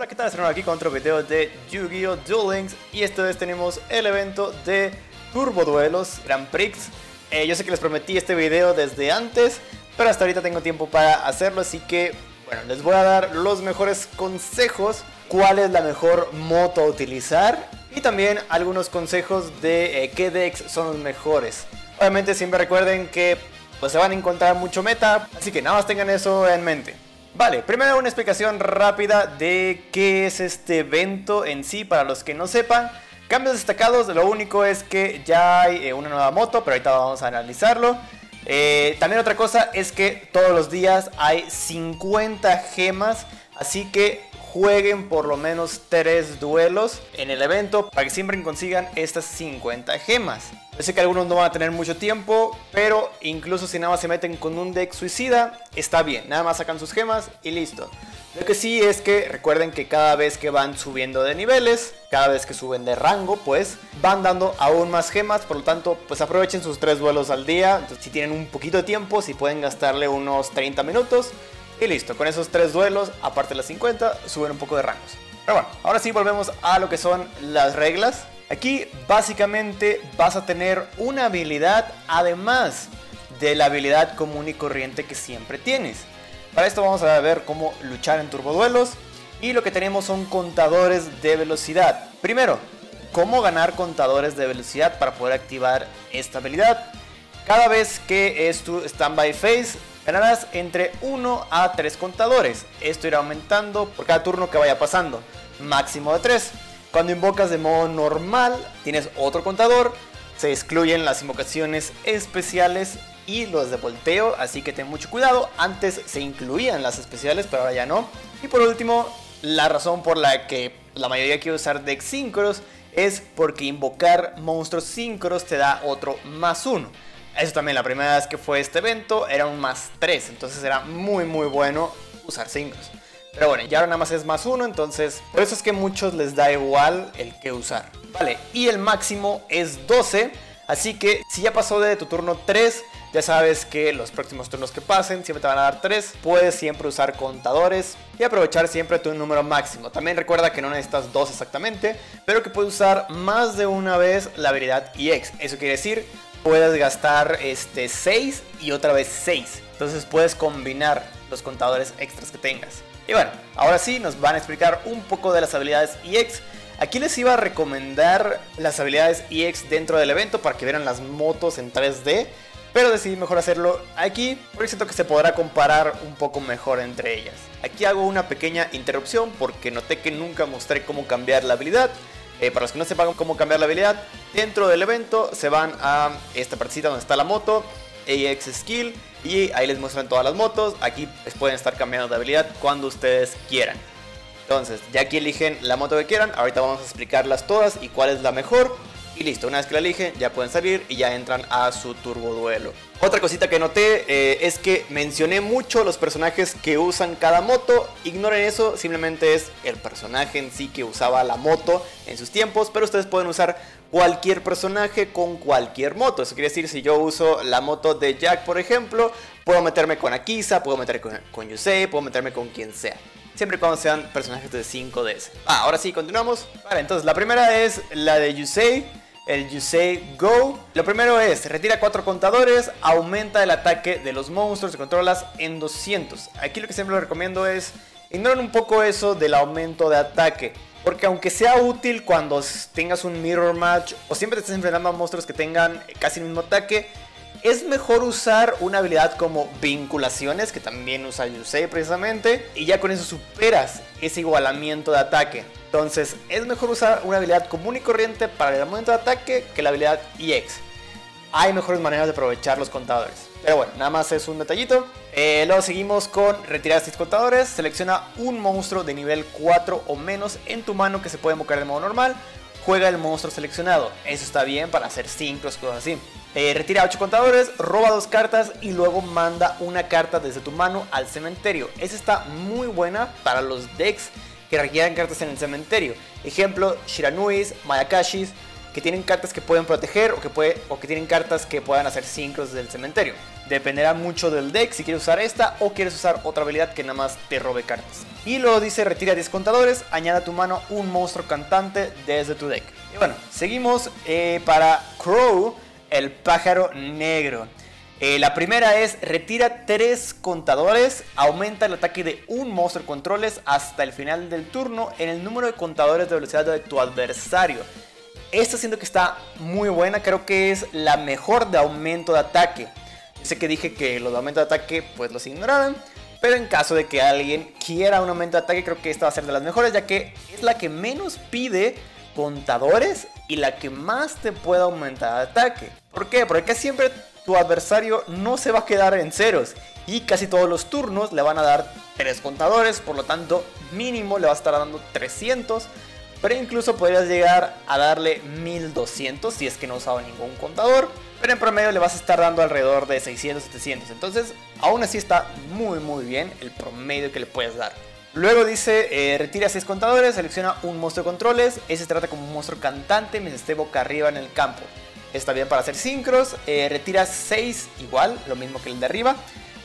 Hola, ¿qué tal? Estamos aquí con otro video de Yu-Gi-Oh! Duel Links y esta vez tenemos el evento de Turbo Duelos Grand Prix. Eh, yo sé que les prometí este video desde antes, pero hasta ahorita tengo tiempo para hacerlo, así que bueno, les voy a dar los mejores consejos, cuál es la mejor moto a utilizar y también algunos consejos de eh, qué decks son los mejores. Obviamente siempre recuerden que pues se van a encontrar mucho meta, así que nada más tengan eso en mente. Vale, primero una explicación rápida de qué es este evento en sí para los que no sepan. Cambios destacados, lo único es que ya hay eh, una nueva moto, pero ahorita vamos a analizarlo. Eh, también otra cosa es que todos los días hay 50 gemas, así que jueguen por lo menos 3 duelos en el evento para que siempre consigan estas 50 gemas. Yo sé que algunos no van a tener mucho tiempo, pero incluso si nada más se meten con un deck suicida, está bien, nada más sacan sus gemas y listo. Lo que sí es que recuerden que cada vez que van subiendo de niveles, cada vez que suben de rango, pues van dando aún más gemas. Por lo tanto, pues aprovechen sus tres duelos al día. Si tienen un poquito de tiempo, si pueden gastarle unos 30 minutos, y listo, con esos tres duelos, aparte de las 50, suben un poco de rangos. Pero bueno, ahora sí volvemos a lo que son las reglas. Aquí básicamente vas a tener una habilidad además de la habilidad común y corriente que siempre tienes. Para esto vamos a ver cómo luchar en turboduelos y lo que tenemos son contadores de velocidad. Primero, cómo ganar contadores de velocidad para poder activar esta habilidad. Cada vez que es tu standby phase, ganarás entre 1 a 3 contadores. Esto irá aumentando por cada turno que vaya pasando, máximo de 3. Cuando invocas de modo normal, tienes otro contador, se excluyen las invocaciones especiales y los de volteo, así que ten mucho cuidado. Antes se incluían las especiales, pero ahora ya no. Y por último, la razón por la que la mayoría quiere usar decks síncronos es porque invocar monstruos síncronos te da otro más uno. Eso también, la primera vez que fue este evento era un más 3, entonces era muy muy bueno usar síncronos. Pero bueno, ya ahora nada más es más uno, entonces por eso es que a muchos les da igual el que usar. Vale, y el máximo es 12, así que si ya pasó de tu turno 3, ya sabes que los próximos turnos que pasen siempre te van a dar 3. Puedes siempre usar contadores y aprovechar siempre tu número máximo. También recuerda que no necesitas 2 exactamente, pero que puedes usar más de una vez la habilidad EX. Eso quiere decir puedes gastar este 6 y otra vez 6. Entonces puedes combinar los contadores extras que tengas. Y bueno, ahora sí nos van a explicar un poco de las habilidades EX. Aquí les iba a recomendar las habilidades EX dentro del evento para que vieran las motos en 3D. Pero decidí mejor hacerlo aquí porque siento que se podrá comparar un poco mejor entre ellas. Aquí hago una pequeña interrupción porque noté que nunca mostré cómo cambiar la habilidad. Eh, para los que no sepan cómo cambiar la habilidad, dentro del evento se van a esta partecita donde está la moto, AX Skill, y ahí les muestran todas las motos. Aquí les pueden estar cambiando de habilidad cuando ustedes quieran. Entonces, ya aquí eligen la moto que quieran, ahorita vamos a explicarlas todas y cuál es la mejor. Y listo, una vez que la eligen ya pueden salir y ya entran a su turbo duelo. Otra cosita que noté eh, es que mencioné mucho los personajes que usan cada moto. Ignoren eso, simplemente es el personaje en sí que usaba la moto en sus tiempos. Pero ustedes pueden usar cualquier personaje con cualquier moto. Eso quiere decir, si yo uso la moto de Jack, por ejemplo, puedo meterme con Akisa, puedo meterme con, con Yusei, puedo meterme con quien sea siempre y cuando sean personajes de 5DS. Ah, ahora sí, continuamos. Vale, entonces la primera es la de Yusei el Yusei Go. Lo primero es, retira 4 contadores, aumenta el ataque de los monstruos y controlas en 200. Aquí lo que siempre les recomiendo es, ignoren un poco eso del aumento de ataque. Porque aunque sea útil cuando tengas un mirror match o siempre te estés enfrentando a monstruos que tengan casi el mismo ataque, es mejor usar una habilidad como vinculaciones, que también usa Yusei precisamente, y ya con eso superas ese igualamiento de ataque. Entonces es mejor usar una habilidad común y corriente para el momento de ataque que la habilidad EX. Hay mejores maneras de aprovechar los contadores. Pero bueno, nada más es un detallito. Eh, luego seguimos con retirar 6 contadores. Selecciona un monstruo de nivel 4 o menos en tu mano que se puede invocar de modo normal. Juega el monstruo seleccionado. Eso está bien para hacer sincros, cosas así. Eh, retira 8 contadores, roba 2 cartas y luego manda una carta desde tu mano al cementerio. Esa está muy buena para los decks que requieran cartas en el cementerio. Ejemplo, Shiranuis, Mayakashis, que tienen cartas que pueden proteger o que, puede, o que tienen cartas que puedan hacer sincros del cementerio. Dependerá mucho del deck si quieres usar esta o quieres usar otra habilidad que nada más te robe cartas. Y luego dice retira 10 contadores, añade a tu mano un monstruo cantante desde tu deck. Y bueno, seguimos eh, para Crow, el pájaro negro. Eh, la primera es retira 3 contadores, aumenta el ataque de un monstruo controles hasta el final del turno en el número de contadores de velocidad de tu adversario. Esta siento que está muy buena, creo que es la mejor de aumento de ataque. sé que dije que los de aumento de ataque pues los ignoraran, pero en caso de que alguien quiera un aumento de ataque creo que esta va a ser de las mejores ya que es la que menos pide contadores y la que más te puede aumentar de ataque. ¿Por qué? Porque siempre tu adversario no se va a quedar en ceros y casi todos los turnos le van a dar 3 contadores, por lo tanto mínimo le va a estar dando 300, pero incluso podrías llegar a darle 1200 si es que no usaba ningún contador, pero en promedio le vas a estar dando alrededor de 600, 700, entonces aún así está muy muy bien el promedio que le puedes dar. Luego dice, eh, retira 6 contadores, selecciona un monstruo de controles, ese se trata como un monstruo cantante mientras esté boca arriba en el campo. Está bien para hacer sincros. Eh, retira 6 igual, lo mismo que el de arriba.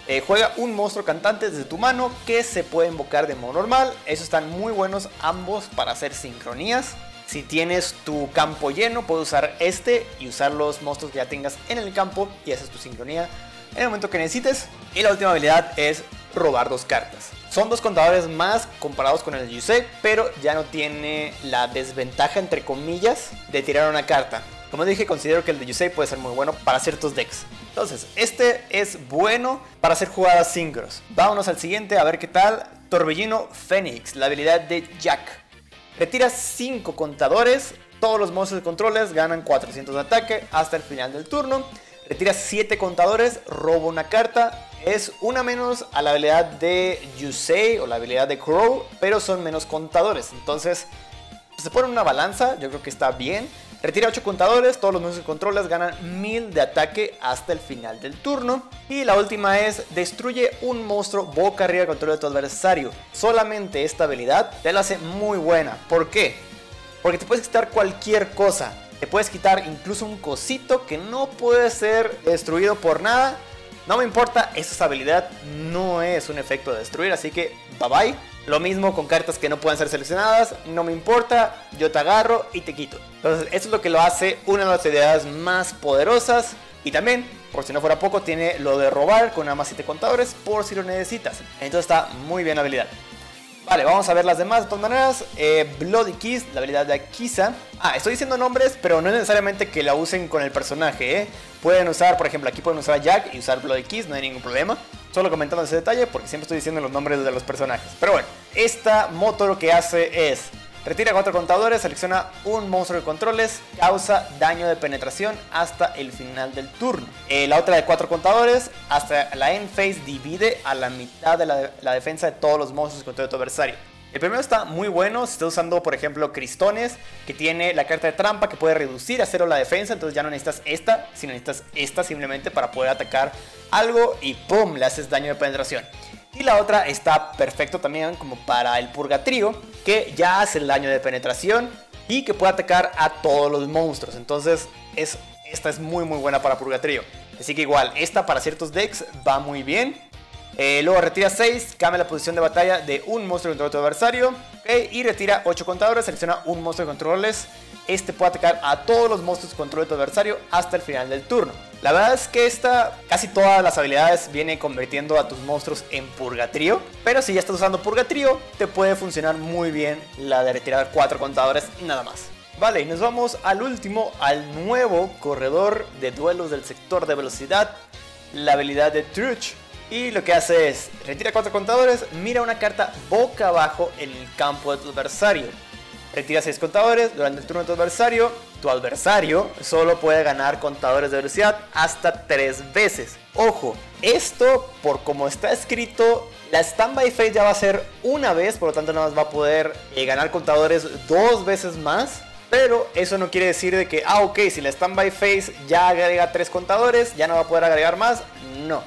Eh, juega un monstruo cantante desde tu mano que se puede invocar de modo normal. Esos están muy buenos ambos para hacer sincronías. Si tienes tu campo lleno, puedes usar este y usar los monstruos que ya tengas en el campo y haces tu sincronía en el momento que necesites. Y la última habilidad es robar dos cartas. Son dos contadores más comparados con el Yusei, pero ya no tiene la desventaja entre comillas de tirar una carta. Como dije, considero que el de Yusei puede ser muy bueno para ciertos decks. Entonces, este es bueno para hacer jugadas sincros. Vámonos al siguiente a ver qué tal. Torbellino Fénix, la habilidad de Jack. Retira 5 contadores, todos los monstruos de controles ganan 400 de ataque hasta el final del turno. Retira 7 contadores, roba una carta. Es una menos a la habilidad de Yusei o la habilidad de Crow, pero son menos contadores. Entonces, se pone una balanza, yo creo que está bien. Retira 8 contadores, todos los monstruos que controlas ganan 1000 de ataque hasta el final del turno. Y la última es, destruye un monstruo boca arriba control de tu adversario. Solamente esta habilidad te la hace muy buena. ¿Por qué? Porque te puedes quitar cualquier cosa. Te puedes quitar incluso un cosito que no puede ser destruido por nada. No me importa, esa habilidad no es un efecto de destruir, así que bye bye. Lo mismo con cartas que no puedan ser seleccionadas, no me importa, yo te agarro y te quito. Entonces, eso es lo que lo hace una de las habilidades más poderosas. Y también, por si no fuera poco, tiene lo de robar con nada más 7 contadores por si lo necesitas. Entonces está muy bien la habilidad. Vale, vamos a ver las demás de todas maneras. Eh, Bloody Kiss, la habilidad de Akisa. Ah, estoy diciendo nombres, pero no es necesariamente que la usen con el personaje, ¿eh? Pueden usar, por ejemplo, aquí pueden usar a Jack y usar Bloody Kiss, no hay ningún problema. Solo comentando ese detalle porque siempre estoy diciendo los nombres de los personajes. Pero bueno, esta moto lo que hace es Retira cuatro contadores, selecciona un monstruo de controles, causa daño de penetración hasta el final del turno. Eh, la otra de cuatro contadores, hasta la end phase divide a la mitad de la, defensa de todos los monstruos contra tu adversario. El primero está muy bueno si estás usando, por ejemplo, Cristones, que tiene la carta de trampa que puede reducir a cero la defensa, entonces ya no necesitas esta, sino necesitas esta simplemente para poder atacar algo y ¡pum! le haces daño de penetración. Y la otra está perfecto también como para el Purgatrio, que ya hace el daño de penetración y que puede atacar a todos los monstruos. Entonces, es, esta es muy muy buena para Purgatrio. Así que igual, esta para ciertos decks va muy bien. Eh, luego retira 6, cambia la posición de batalla de un monstruo contra otro adversario. y retira 8 contadores, selecciona un monstruo de controles este puede atacar a todos los monstruos de control de tu adversario hasta el final del turno. La verdad es que esta, casi todas las habilidades viene convirtiendo a tus monstruos en purgatrio, pero si ya estás usando purgatrio, te puede funcionar muy bien la de retirar 4 contadores nada más. Vale, y nos vamos al último, al nuevo corredor de duelos del sector de velocidad, la habilidad de Truch. Y lo que hace es, retira 4 contadores, mira una carta boca abajo en el campo de tu adversario. Retira 6 contadores durante el turno de tu adversario. Tu adversario solo puede ganar contadores de velocidad hasta 3 veces. Ojo, esto por como está escrito, la standby phase ya va a ser una vez, por lo tanto nada más va a poder eh, ganar contadores dos veces más. Pero eso no quiere decir de que, ah, ok, si la standby phase ya agrega 3 contadores, ya no va a poder agregar más. No,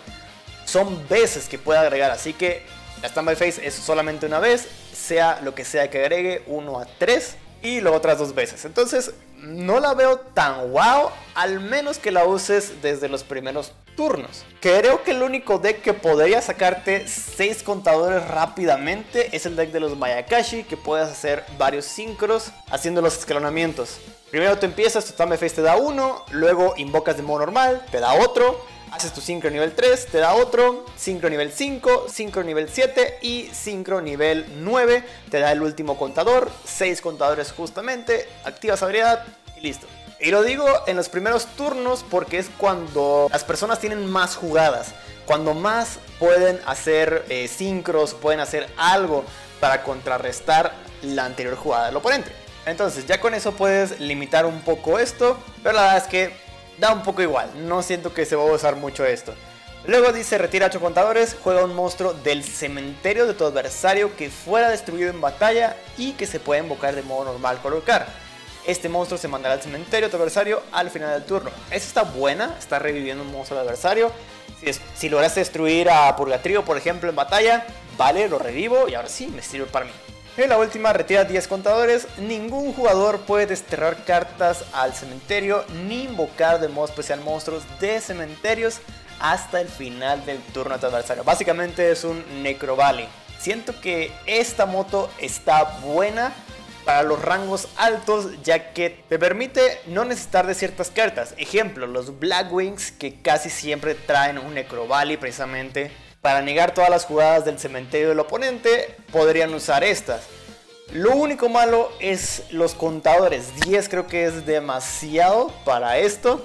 son veces que puede agregar, así que la standby phase es solamente una vez sea lo que sea que agregue, 1 a 3 y luego otras dos veces. Entonces, no la veo tan wow, al menos que la uses desde los primeros turnos. Creo que el único deck que podría sacarte 6 contadores rápidamente es el deck de los Mayakashi, que puedes hacer varios sincros haciendo los escalonamientos. Primero tú empiezas, tu Tame Face te da uno, luego invocas de modo normal, te da otro, haces tu sincro nivel 3, te da otro, sincro nivel 5, sincro nivel 7 y sincro nivel 9, te da el último contador, 6 contadores justamente, activas habilidad y listo. Y lo digo en los primeros turnos porque es cuando las personas tienen más jugadas, cuando más pueden hacer eh, sincros, pueden hacer algo para contrarrestar la anterior jugada del oponente. Entonces ya con eso puedes limitar un poco esto, pero la verdad es que da un poco igual, no siento que se va a usar mucho esto. Luego dice retira 8 contadores, juega un monstruo del cementerio de tu adversario que fuera destruido en batalla y que se puede invocar de modo normal colocar. Este monstruo se mandará al cementerio de tu adversario al final del turno. Esa está buena, está reviviendo un monstruo del adversario. Si, si logras destruir a Purgatrio, por ejemplo, en batalla, vale, lo revivo y ahora sí, me sirve para mí. En la última retira 10 contadores, ningún jugador puede desterrar cartas al cementerio ni invocar de modo especial monstruos de cementerios hasta el final del turno de tu adversario. Básicamente es un Necrovalley. Siento que esta moto está buena para los rangos altos ya que te permite no necesitar de ciertas cartas. Ejemplo, los Black Wings que casi siempre traen un Necrovalley precisamente para negar todas las jugadas del cementerio del oponente, podrían usar estas. Lo único malo es los contadores. 10 creo que es demasiado para esto.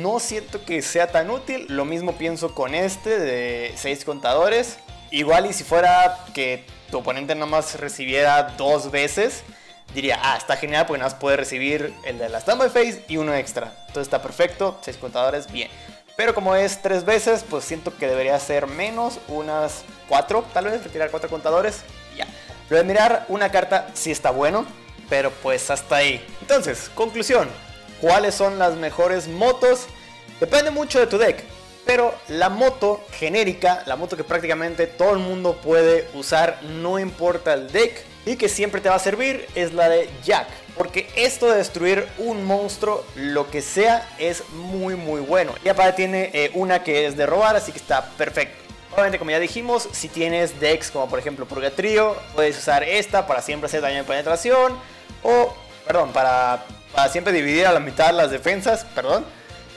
No siento que sea tan útil. Lo mismo pienso con este de 6 contadores. Igual y si fuera que tu oponente nada más recibiera dos veces, diría, ah, está genial porque nada más puede recibir el de la Standby Face y uno extra. Entonces está perfecto, 6 contadores, bien. Pero como es tres veces, pues siento que debería ser menos, unas cuatro, tal vez, retirar cuatro contadores. Ya. Lo de mirar una carta sí está bueno, pero pues hasta ahí. Entonces, conclusión. ¿Cuáles son las mejores motos? Depende mucho de tu deck. Pero la moto genérica, la moto que prácticamente todo el mundo puede usar, no importa el deck, y que siempre te va a servir, es la de Jack. Porque esto de destruir un monstruo, lo que sea, es muy muy bueno. Y aparte tiene eh, una que es de robar, así que está perfecto. Obviamente, como ya dijimos, si tienes decks como por ejemplo Purgatrio, puedes usar esta para siempre hacer daño de penetración. O, perdón, para, para siempre dividir a la mitad las defensas, perdón.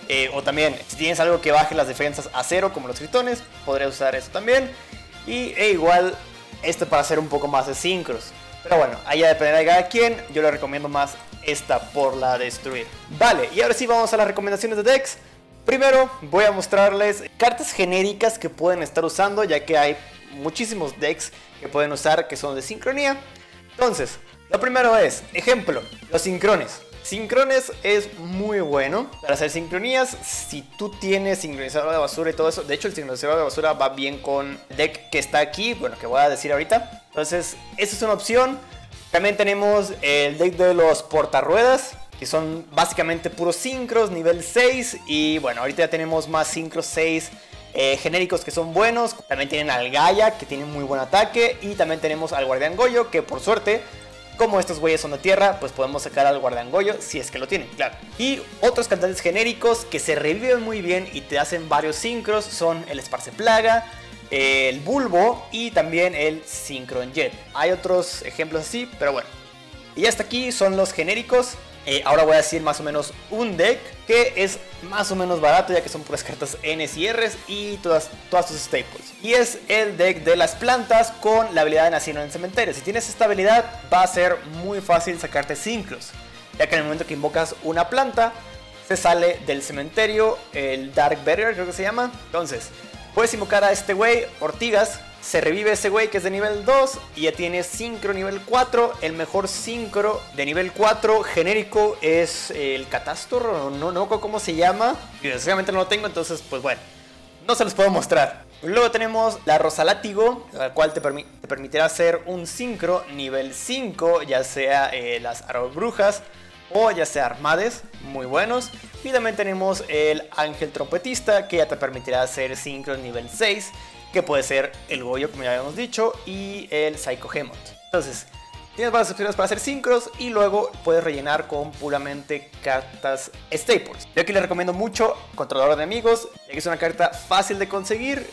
Eh, o también, si tienes algo que baje las defensas a cero, como los tritones, podrías usar esto también. Y e igual, este para hacer un poco más de sincros. Pero bueno, ya dependerá de cada quien. Yo le recomiendo más esta por la destruir. Vale, y ahora sí vamos a las recomendaciones de decks. Primero voy a mostrarles cartas genéricas que pueden estar usando, ya que hay muchísimos decks que pueden usar que son de sincronía. Entonces, lo primero es, ejemplo, los sincrones. Sincrones es muy bueno para hacer sincronías. Si tú tienes sincronizador de basura y todo eso, de hecho el sincronizador de basura va bien con el deck que está aquí, bueno, que voy a decir ahorita. Entonces, esa es una opción. También tenemos el deck de los portarruedas, que son básicamente puros sincros, nivel 6. Y bueno, ahorita ya tenemos más sincros 6 eh, genéricos que son buenos. También tienen al Gaia, que tiene muy buen ataque. Y también tenemos al Guardián Goyo, que por suerte como estos güeyes son de tierra, pues podemos sacar al guardangoyo si es que lo tienen, claro. Y otros cantantes genéricos que se reviven muy bien y te hacen varios sincros son el Esparce Plaga, el Bulbo y también el Synchron Jet. Hay otros ejemplos así, pero bueno. Y hasta aquí son los genéricos. Eh, ahora voy a decir más o menos un deck que es más o menos barato ya que son puras cartas Ns y Rs y todas, todas sus staples. Y es el deck de las plantas con la habilidad de nacer en el cementerio. Si tienes esta habilidad va a ser muy fácil sacarte Synchros. Ya que en el momento que invocas una planta se sale del cementerio el Dark Barrier creo que se llama. Entonces puedes invocar a este güey, Ortigas, se revive ese güey que es de nivel 2 y ya tiene sincro nivel 4. El mejor sincro de nivel 4 genérico es el Catastor, no, no, cómo se llama. Y desgraciadamente no lo tengo, entonces pues bueno, no se los puedo mostrar. Luego tenemos la Rosa Látigo, la cual te, te permitirá hacer un sincro nivel 5, ya sea eh, las Brujas o ya sea Armades, muy buenos. Y también tenemos el Ángel Trompetista, que ya te permitirá hacer sincro nivel 6 que puede ser el Goyo, como ya habíamos dicho, y el Psycho Entonces, Tienes varias opciones para hacer sincros y luego puedes rellenar con puramente cartas staples. Yo aquí les recomiendo mucho Controlador de Amigos, ya que es una carta fácil de conseguir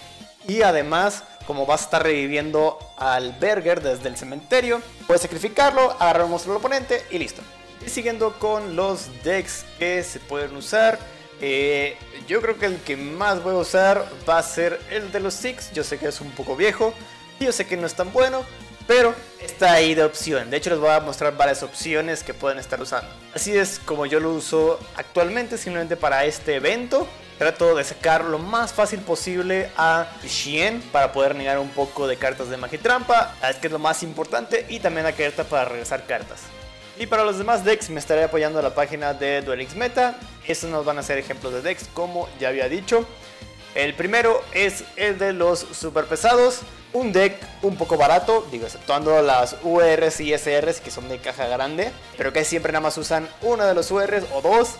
y además como vas a estar reviviendo al Berger desde el cementerio, puedes sacrificarlo, agarrar un monstruo al oponente y listo. Y siguiendo con los decks que se pueden usar, eh, yo creo que el que más voy a usar va a ser el de los Six. Yo sé que es un poco viejo, y yo sé que no es tan bueno, pero está ahí de opción. De hecho les voy a mostrar varias opciones que pueden estar usando. Así es como yo lo uso actualmente simplemente para este evento. Trato de sacar lo más fácil posible a Shien para poder negar un poco de cartas de magia trampa, es que es lo más importante, y también a carta para regresar cartas. Y para los demás decks me estaré apoyando a la página de Duelix Meta. Estos nos van a ser ejemplos de decks como ya había dicho. El primero es el de los super pesados. Un deck un poco barato, digo, exceptuando las URs y SRs que son de caja grande, pero que siempre nada más usan una de los URs o dos,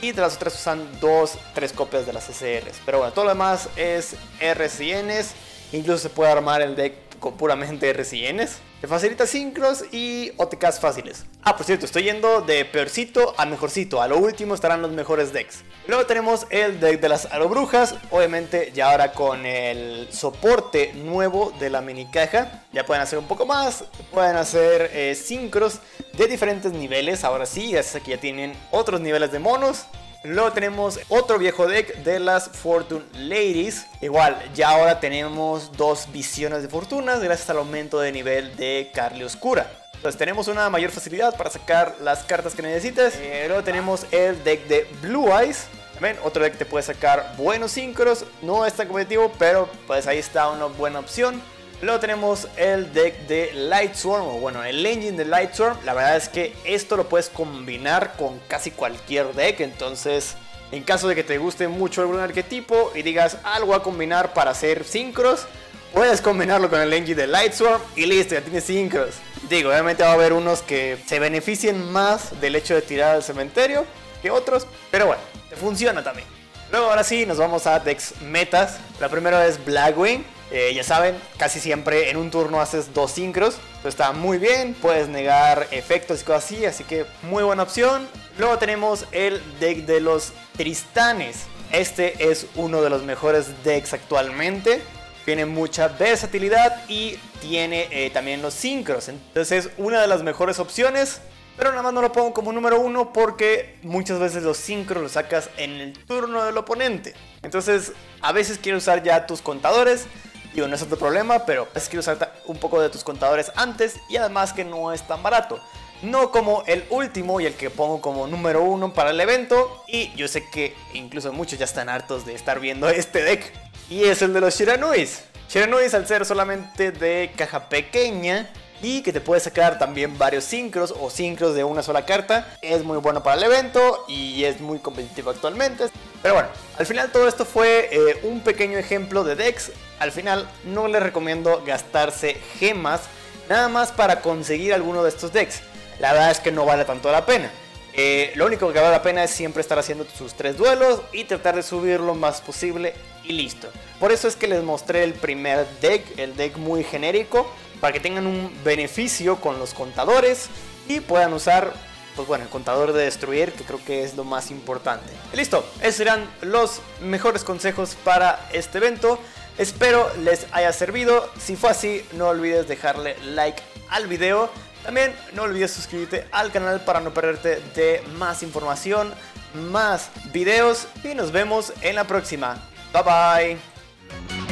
y de las otras usan dos, tres copias de las SRs. Pero bueno, todo lo demás es Rs y Ns, incluso se puede armar el deck con puramente RCNs. Te facilita sincros y OTKs fáciles. Ah, por cierto, estoy yendo de peorcito a mejorcito. A lo último estarán los mejores decks. Luego tenemos el deck de las Arobrujas. Obviamente ya ahora con el soporte nuevo de la mini caja. Ya pueden hacer un poco más. Pueden hacer eh, sincros de diferentes niveles. Ahora sí, gracias a que ya tienen otros niveles de monos. Luego tenemos otro viejo deck de las Fortune Ladies. Igual, ya ahora tenemos dos visiones de fortunas gracias al aumento de nivel de Carly Oscura. Entonces tenemos una mayor facilidad para sacar las cartas que necesites. Eh, luego tenemos el deck de Blue Eyes. También otro deck te puede sacar buenos sincros. No es tan competitivo, pero pues ahí está una buena opción. Luego tenemos el deck de Lightsworm, o bueno, el engine de Lightsworm. La verdad es que esto lo puedes combinar con casi cualquier deck, entonces en caso de que te guste mucho algún arquetipo y digas algo a combinar para hacer sincros, puedes combinarlo con el engine de Lightsworm y listo, ya tienes sincros. Digo, obviamente va a haber unos que se beneficien más del hecho de tirar al cementerio que otros, pero bueno, funciona también. Luego ahora sí, nos vamos a decks metas. La primera es Blackwing. Eh, ya saben, casi siempre en un turno haces dos sincros. está muy bien, puedes negar efectos y cosas así, así que muy buena opción. Luego tenemos el deck de los Tristanes. Este es uno de los mejores decks actualmente. Tiene mucha versatilidad y tiene eh, también los sincros. Entonces es una de las mejores opciones. Pero nada más no lo pongo como número uno porque muchas veces los sincros los sacas en el turno del oponente. Entonces a veces quiero usar ya tus contadores Digo, no es otro problema, pero es que usar un poco de tus contadores antes y además que no es tan barato. No como el último y el que pongo como número uno para el evento. Y yo sé que incluso muchos ya están hartos de estar viendo este deck. Y es el de los Shiranuis. Shiranuis al ser solamente de caja pequeña y que te puede sacar también varios sincros o sincros de una sola carta. Es muy bueno para el evento y es muy competitivo actualmente. Pero bueno, al final todo esto fue eh, un pequeño ejemplo de decks. Al final no les recomiendo gastarse gemas nada más para conseguir alguno de estos decks. La verdad es que no vale tanto la pena. Eh, lo único que vale la pena es siempre estar haciendo sus tres duelos y tratar de subir lo más posible y listo. Por eso es que les mostré el primer deck, el deck muy genérico, para que tengan un beneficio con los contadores y puedan usar pues bueno, el contador de destruir, que creo que es lo más importante. listo, esos serán los mejores consejos para este evento. Espero les haya servido. Si fue así, no olvides dejarle like al video. También no olvides suscribirte al canal para no perderte de más información, más videos y nos vemos en la próxima. Bye bye.